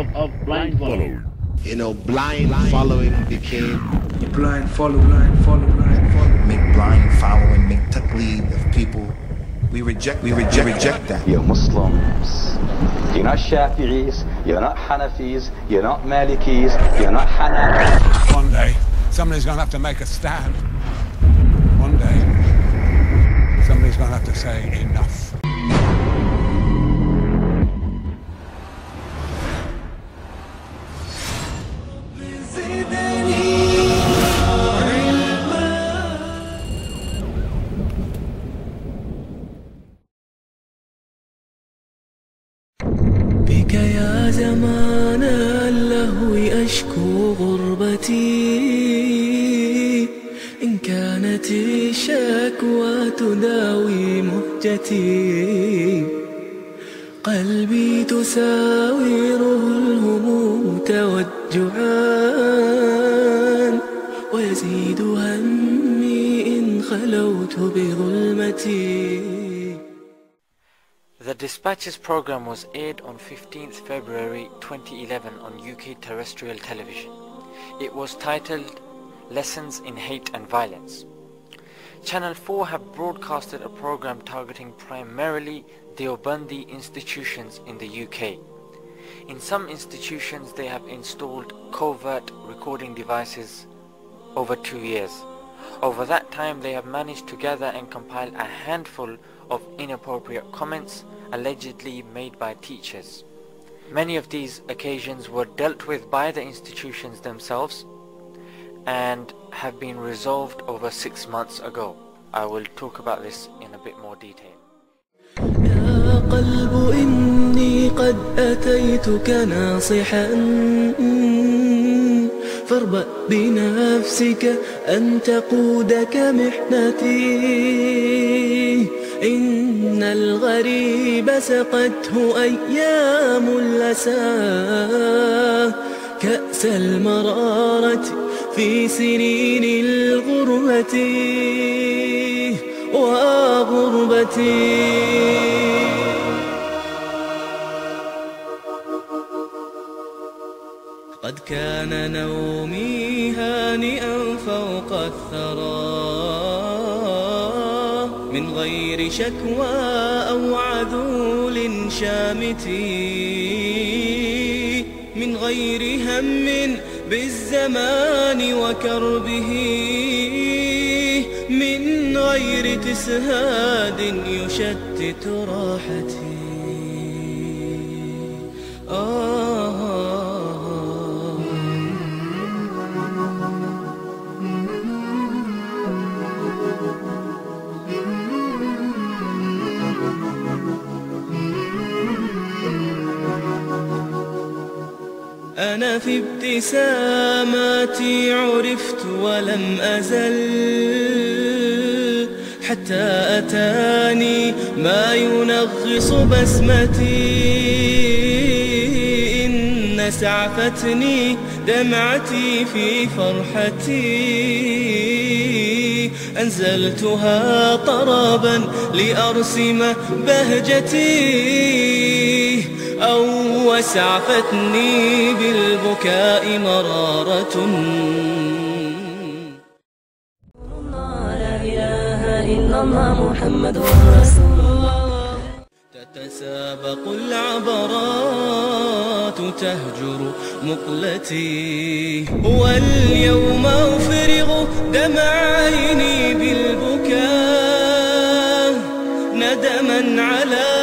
of, of blind following. You know, blind following became blind follow, blind follow, blind follow. Make blind following, make taqleed of people. We reject, we reject, reject that. You're Muslims. You're not Shafi'is, you're not Hanafis, you're not Malikis, you're not Hanafis. One day, somebody's going to have to make a stand. One day, somebody's going to have to say enough. أشكو غربتي إن كانت الشكوى تداوي مهجتي. قلبي تساوره الهموم توجعان ويزيد همي إن خلوت بظلمتي. Dispatches program was aired on 15th February 2011 on UK terrestrial television. It was titled Lessons in Hate and Violence. Channel 4 have broadcasted a program targeting primarily Deobandi institutions in the UK. In some institutions they have installed covert recording devices over two years. Over that time they have managed to gather and compile a handful of inappropriate comments allegedly made by teachers. Many of these occasions were dealt with by the institutions themselves and have been resolved over six months ago. I will talk about this in a bit more detail. يا قلب إني قد أتيتك ناصحا فاربأ بنفسك أن تقودك محنتي إن الغريب سقته أيام الأسى كأس المرارة في سنين الغربة وغربتي قد كان نومي هانئا فوق الثرى. من غير شكوى أو عذول شامت. من غير هم بالزمان وكربه. من غير تسهاد يشتت راحتي. في ابتساماتي عرفت ولم أزل. حتى أتاني ما ينغص بسمتي. إن سعفتني دمعتي في فرحتي. أنزلتها طربا لأرسم بهجتي. أو وسعفتني بالبكاء مرارة. لا إله إلا الله محمد رسول الله تتسابق العبرات تهجر مقلتي. واليوم أفرغ دمع عيني بالبكاء ندما على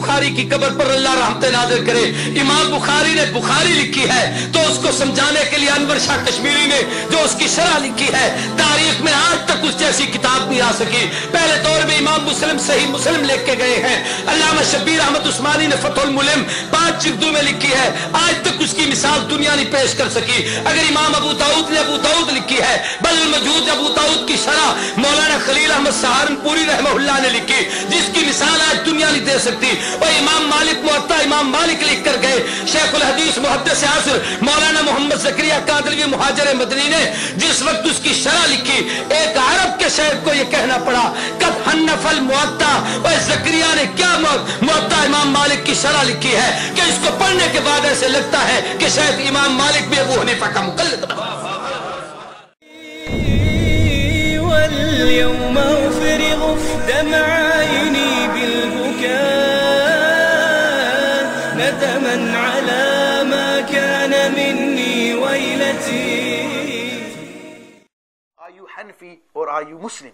بخاری کی قبر پر اللہ رحمت نازل کرے۔ امام بخاری نے بخاری لکھی ہے، تو اس کو سمجھانے کے لیے انور شاہ کشمیری نے جو اس کی شرح لکھی ہے، تاریخ میں آج تک اس جیسی کتاب نہیں آ سکی۔ پہلے دور میں امام مسلم صحیح مسلم لکھ کے گئے ہیں۔ علامہ شبیر احمد عثمانی نے فتح الملم سات جلدوں میں لکھی ہے، آج تک اس کی مثال دنیا نہیں پیش کر سکی۔ اگر امام ابو تعود نے ابو تعود لکھی ہے، بل موجود ابو تعود کی شرح مولانا خلیل احمد سہارن پوری رحمہ اللہ نے لکھی، جس کی مثال آج دنیا نہیں دے سکتی۔ اور امام مالک معطا، امام مالک لکھ کر گئے۔ شیخ الحدیث محدث عصر مولانا محمد زکریہ قادروی مہاجر مدنی نے جس وقت اس کی شرح لکھی، ایک عرب کے شہر کو یہ کہنا پڑا کب حنف المعطا، اور زکریہ نے کیا معطا امام مالک کی شرح لکھی ہے۔ कि इसको पढ़ने के बाद ऐसे लगता है कि शायद इमाम मालिक भी अबू हनीफा का मुकल्लद बना واليوم أفرغ دمع عيني بالبكاء ندما على ما كان مني ويلتي Are you Hanafi or are you Muslim?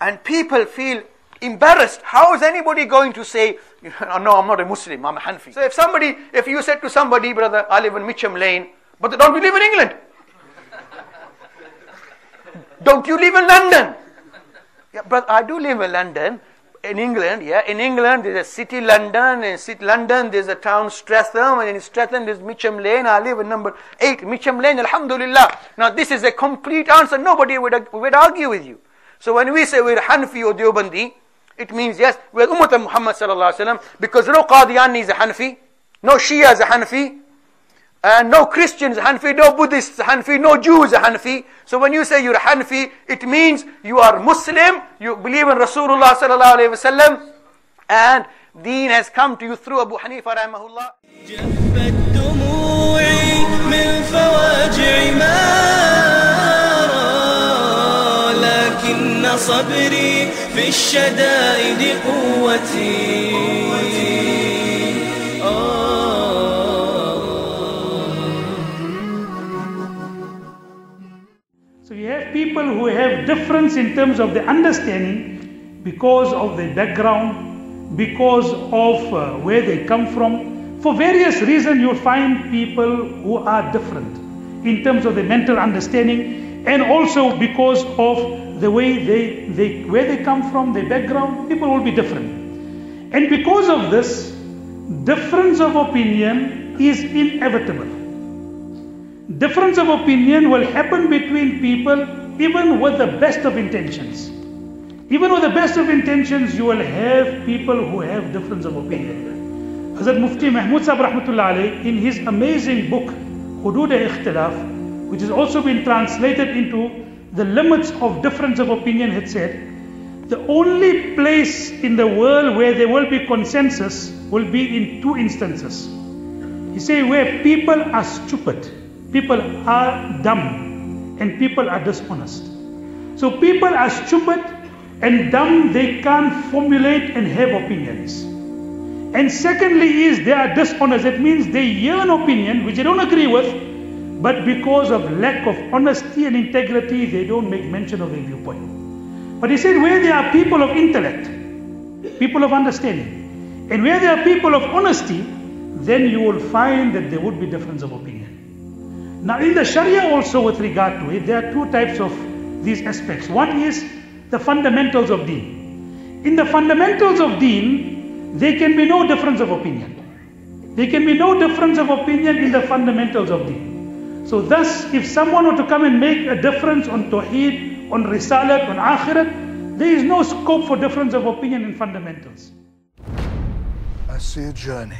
And people feel embarrassed. How is anybody going to say, no, I'm not a Muslim, I'm a Hanafi? So if somebody, if you said to somebody, brother, I live in Mitcham Lane, but don't you live in England? Don't you live in London? Yeah, but I do live in London, in England. Yeah, in England there's a city London, in city London there's a town Streatham, and in Streatham there's Mitcham Lane. I live in number eight, Mitcham Lane. Alhamdulillah. Now this is a complete answer. Nobody would would argue with you. So when we say we're Hanafi or Deobandi, it means yes, we're Ummah of Muhammad sallallahu alaihi wasallam because no Qadiani is a Hanafi, no Shia is a Hanafi, and no Christians Hanafi, no Buddhists Hanafi, no Jews Hanafi. So when you say you're Hanafi, it means you are Muslim, you believe in Rasulullah sallallahu alaihi wasallam, and Deen has come to you through Abu Hanifa rahimahullah. جفت دموعي من فواجع ما أرى لكن صبري في الشدائد قوتي So you have people who have difference in terms of the understanding because of their background, because of uh, where they come from. For various reasons, you'll find people who are different in terms of their mental understanding and also because of the way they, they where they come from, their background, people will be different. And because of this, difference of opinion is inevitable. Difference of opinion will happen between people even with the best of intentions. Even with the best of intentions, you will have people who have difference of opinion. Hazrat Mufti Mahmud Sahib Rahmatullah in his amazing book, Hudud Ikhtilaf, which has also been translated into the limits of difference of opinion, had said, the only place in the world where there will be consensus will be in two instances. He say where people are stupid, people are dumb, and people are dishonest. So people are stupid and dumb, they can't formulate and have opinions. And secondly is they are dishonest. That means they hear an opinion which they don't agree with, but because of lack of honesty and integrity, they don't make mention of their viewpoint. But he said where there are people of intellect, people of understanding, and where there are people of honesty, then you will find that there would be difference of opinion. Now in the Sharia also with regard to it, there are two types of these aspects. One is the fundamentals of deen. In the fundamentals of deen, there can be no difference of opinion. There can be no difference of opinion in the fundamentals of deen. So thus, if someone were to come and make a difference on Tawheed, on Risalat, on Akhirat, there is no scope for difference of opinion in fundamentals. I see a journey.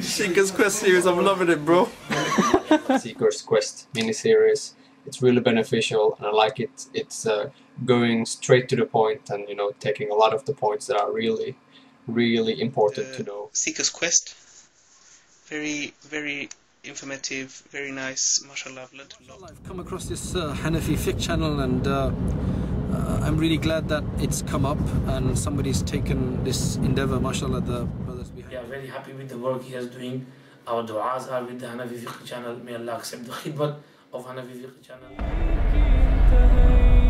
Seeker's Quest series, I'm loving it, bro. Seeker's Quest miniseries. It's really beneficial, and I like it. It's uh, going straight to the point, and you know, taking a lot of the points that are really, really important to know. Seeker's Quest. Very, very informative, very nice. Mashallah, I've learned a lot. I've come across this uh, Hanafi fiqh channel and uh, uh, I'm really glad that it's come up and somebody's taken this endeavor, mashallah, the brothers behind. We are very happy with the work he is doing. Our du'as are with the Hanafi fiqh channel. May Allah accept the khidmat of Hanafi fiqh channel.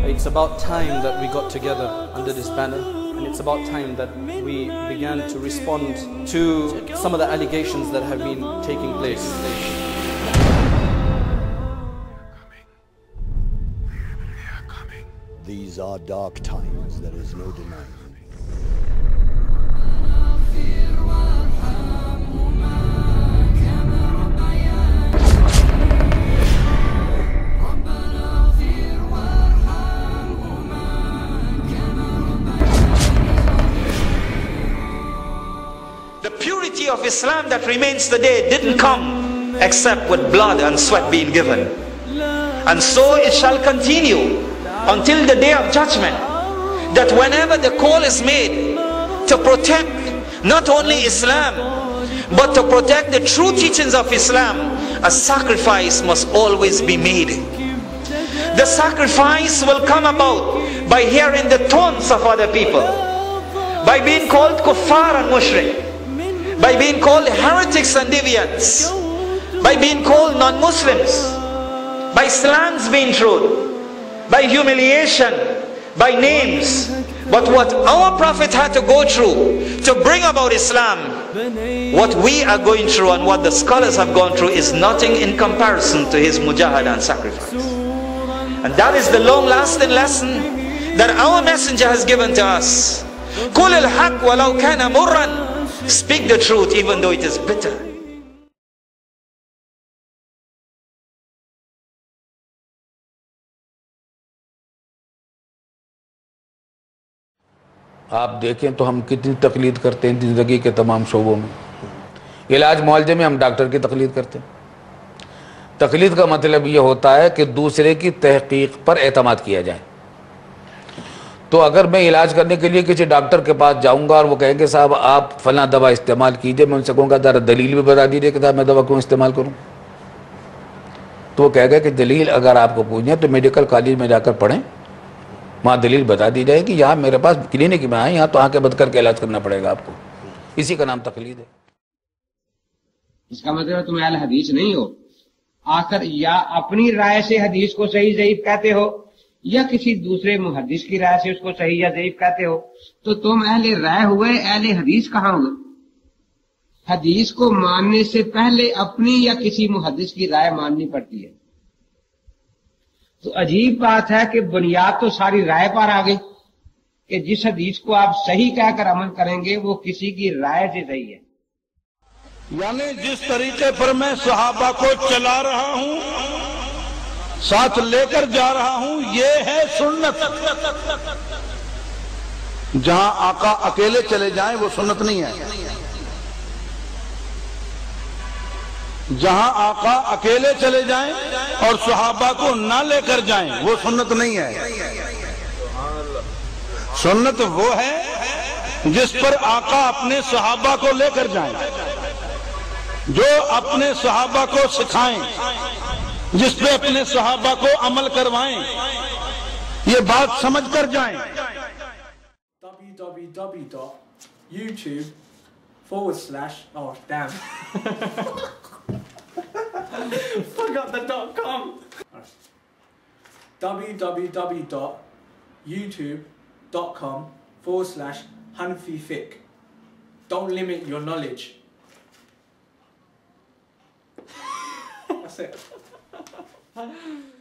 It's about time that we got together under this banner and it's about time that we began to respond to some of the allegations that have been taking place. These are dark times, there is no denying. Islam that remains today didn't come except with blood and sweat being given. And so it shall continue until the day of judgment. That whenever the call is made to protect not only Islam, but to protect the true teachings of Islam, a sacrifice must always be made. The sacrifice will come about by hearing the tones of other people, by being called kuffar and mushrik, by being called heretics and deviants, by being called non-Muslims, by slams being thrown, by humiliation, by names. But what our Prophet had to go through to bring about Islam, what we are going through and what the scholars have gone through is nothing in comparison to his mujahad and sacrifice. And that is the long-lasting lesson that our messenger has given to us. قُلِ الْحَقْ وَلَوْ كَانَ مُرًّا Speak the truth even though it is bitter. آپ دیکھیں تو ہم کتنی تقلید کرتے ہیں زندگی کے تمام شعبوں میں۔ علاج معالجے میں ہم ڈاکٹر کی تقلید کرتے ہیں۔ تقلید کا مطلب یہ ہوتا ہے کہ دوسرے کی تحقیق پر اعتماد کیا جائے۔ تو اگر میں علاج کرنے کے لیے کسی ڈاکٹر کے پاس جاؤں گا اور وہ کہیں گے صاحب، آپ فلاں دوا استعمال کیجیے، میں ان سے کہوں گا، ذرا دلیل بھی بتا دیجیے کہ میں دوا کیوں استعمال کروں؟ تو وہ کہے گا کہ دلیل اگر آپ کو پوچھیں تو میڈیکل کالج میں جا کر پڑھیں۔ وہاں دلیل بتا دی جائے کہ یہاں میرے پاس کلینک میں آئیں، یہاں تو آنکھیں بد کر کے علاج کرنا پڑے گا آپ کو۔ اسی کا نام تقلید ہے۔ اس کا مطلب تمہیں حدیث نہیں ہو۔ آ کر یا اپنی رائے سے حدیث کو صحیح ضعیف کہتے ہو یا کسی دوسرے محدث کی رائے سے اس کو صحیح یا ضعیف کہتے ہو، تو تم اہل رائے ہوئے، اہل حدیث کہاں ہوئے حدیث کو ماننے سے پہلے اپنی یا کسی محدث کی رائے ماننی پڑتی ہے۔ تو عجیب بات ہے کہ بنیاد تو ساری رائے پر آ گئی کہ جس حدیث کو آپ صحیح کہہ کر عمل کریں گے، وہ کسی کی رائے سے صحیح ہے۔ یعنی جس طریقے پر میں صحابہ کو چلا رہا ہوں ساتھ لے کر جا رہا ہوں، یہ ہے سنت۔ جہاں آقا اکیلے چلے جائیں، وہ سنت نہیں ہے۔ جہاں آقا اکیلے چلے جائیں اور صحابہ کو نہ لے کر جائیں، وہ سنت نہیں ہے۔ سنت وہ ہے جس پر آقا اپنے صحابہ کو لے کر جائیں، جو اپنے صحابہ کو سکھائیں۔ जिस पे अपने सहाबा www.youtube forward slash oh damn fuck up the dot com. www.youtube.com forward slash Hanafi fiqh don't limit your knowledge. That's it. はい。